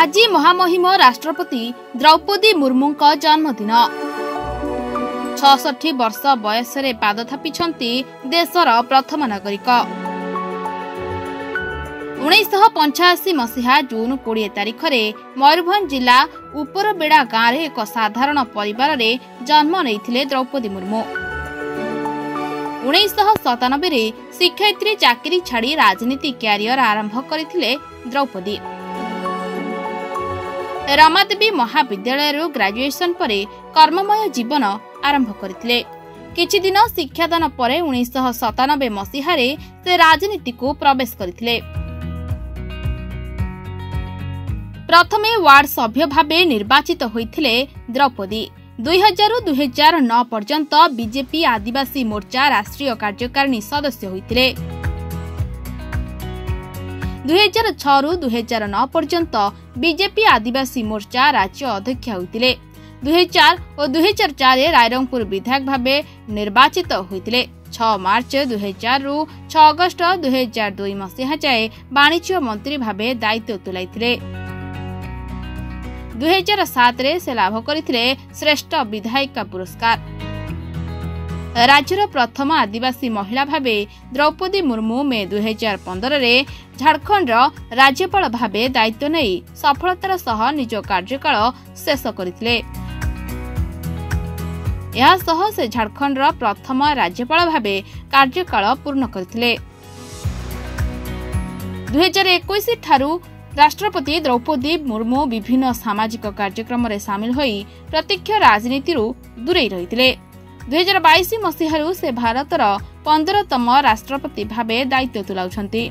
ଆଜି ମହାମହିମ ରାଷ୍ଟ୍ରପତି ଦ୍ରୌପଦୀ ମୁର୍ମୁଙ୍କ ଜନ୍ମଦିନ। ଛଅଷଠି ବର୍ଷ ବୟସରେ ପାଦ ଥାପିଛନ୍ତି ଦେଶର ପ୍ରଥମ ନାଗରିକ। ଉଣେଇଶହ ପଞ୍ଚାଅଶୀ ମସିହା ଜୁନ୍ କୋଡ଼ିଏ ତାରିଖରେ ମୟୂରଭଞ୍ଜ ଜିଲ୍ଲା ଉପରବେଡ଼ା ଗାଁରେ ଏକ ସାଧାରଣ ପରିବାରରେ ଜନ୍ମ ନେଇଥିଲେ ଦ୍ରୌପଦୀ ମୁର୍ମୁ। ଉଣେଇଶହ ସତାନବେରେ ଶିକ୍ଷୟିତ୍ରୀ ଚାକିରି ଛାଡ଼ି ରାଜନୀତି କ୍ୟାରିୟର ଆରମ୍ଭ କରିଥିଲେ ଦ୍ରୌପଦୀ। ରମାଦେବୀ ମହାବିଦ୍ୟାଳୟରୁ ଗ୍ରାଜୁଏସନ ପରେ କର୍ମମୟ ଜୀବନ ଆରମ୍ଭ କରିଥିଲେ। କିଛିଦିନ ଶିକ୍ଷାଦାନ ପରେ ଉଣେଇଶହ ସତାନବେ ମସିହାରେ ସେ ରାଜନୀତିକୁ ପ୍ରବେଶ କରିଥିଲେ। ପ୍ରଥମେ ୱାର୍ଡ ସଭ୍ୟ ଭାବେ ନିର୍ବାଚିତ ହୋଇଥିଲେ ଦ୍ରୌପଦୀ। ଦୁଇ ହଜାରରୁ ଦୁଇ ହଜାର ନଅ ପର୍ଯ୍ୟନ୍ତ ବିଜେପି ଆଦିବାସୀ ମୋର୍ଚ୍ଚା ରାଷ୍ଟ୍ରୀୟ କାର୍ଯ୍ୟକାରିଣୀ ସଦସ୍ୟ ହୋଇଥିଲେ। ଦୁଇ ହଜାର ଛଅରୁ ଦୁଇ ହଜାର ନଅ ପର୍ଯ୍ୟନ୍ତ ବିଜେପି ଆଦିବାସୀ ମୋର୍ଚ୍ଚା ରାଜ୍ୟ ଅଧ୍ୟକ୍ଷା ହୋଇଥିଲେ। ଦୁଇ ହଜାର ଓ ଦୁଇ ହଜାର ଚାରିରେ ରାଇରଙ୍ଗପୁର ବିଧାୟକ ଭାବେ ନିର୍ବାଚିତ ହୋଇଥିଲେ। ଛଅ ମାର୍ଚ୍ଚ ଦୁଇ ହଜାରରୁ ଛଅ ଅଗଷ୍ଟ ଦୁଇ ହଜାର ଦୁଇ ମସିହା ଯାଏ ବାଣିଜ୍ୟ ମନ୍ତ୍ରୀ ଭାବେ ଦାୟିତ୍ୱ ତୁଲାଇଥିଲେ। ଦୁଇ ହଜାର ସାତରେ ସେ ଲାଭ କରିଥିଲେ ଶ୍ରେଷ୍ଠ ବିଧାୟିକା ପୁରସ୍କାର। ରାଜ୍ୟର ପ୍ରଥମ ଆଦିବାସୀ ମହିଳା ଭାବେ ଦ୍ରୌପଦୀ ମୁର୍ମୁ ମେ ଦୁଇ ହଜାର ପନ୍ଦରରେ ଝାଡ଼ଖଣ୍ଡର ରାଜ୍ୟପାଳ ଭାବେ ଦାୟିତ୍ୱ ନେଇ ସଫଳତାର ସହ ନିଜ କାର୍ଯ୍ୟକାଳ ଶେଷ କରିଥିଲେ। ଏହାସହ ସେ ଝାଡ଼ଖଣ୍ଡର ପ୍ରଥମ ରାଜ୍ୟପାଳ ଭାବେ କାର୍ଯ୍ୟକାଳ ପୂର୍ଣ୍ଣ କରିଥିଲେ। ଦୁଇ ହଜାର ଏକୋଇଶ ଠାରୁ ରାଷ୍ଟ୍ରପତି ଦ୍ରୌପଦୀ ମୁର୍ମୁ ବିଭିନ୍ନ ସାମାଜିକ କାର୍ଯ୍ୟକ୍ରମରେ ସାମିଲ ହୋଇ ପ୍ରତ୍ୟକ୍ଷ ରାଜନୀତିରୁ ଦୂରେଇ ରହିଥିଲେ। ଦୁଇହଜାର ବାଇଶ ମସିହାରୁ ସେ ଭାରତର ପନ୍ଦରତମ ରାଷ୍ଟ୍ରପତି ଭାବେ ଦାୟିତ୍ୱ ତୁଲାଉଛନ୍ତି।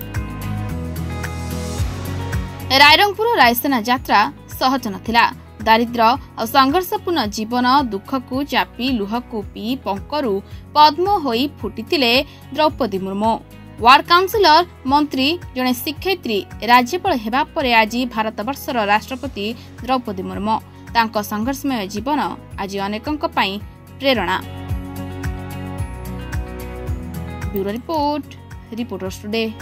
ରାଇରଙ୍ଗପୁର ରାୟସେନା ଯାତ୍ରା ସହଜ ନଥିଲା। ଦାରିଦ୍ର୍ୟ ଓ ସଂଘର୍ଷପୂର୍ଣ୍ଣ ଜୀବନ ଦୁଃଖକୁ ଚାପି ଲୁହକୁ ପିଇ ପଙ୍କରୁ ପଦ୍ମ ହୋଇ ଫୁଟିଥିଲେ ଦ୍ରୌପଦୀ ମୁର୍ମୁ। ୱାର୍ଡ କାଉନ୍ସିଲର ମନ୍ତ୍ରୀ ଜଣେ ଶିକ୍ଷୟିତ୍ରୀ ରାଜ୍ୟପାଳ ହେବା ପରେ ଆଜି ଭାରତବର୍ଷର ରାଷ୍ଟ୍ରପତି ଦ୍ରୌପଦୀ ମୁର୍ମୁ। ତାଙ୍କ ସଂଘର୍ଷମୟ ଜୀବନ ଆଜି ଅନେକଙ୍କ ପାଇଁ ପ୍ରେରଣା। Bureau Report, Reporters Today.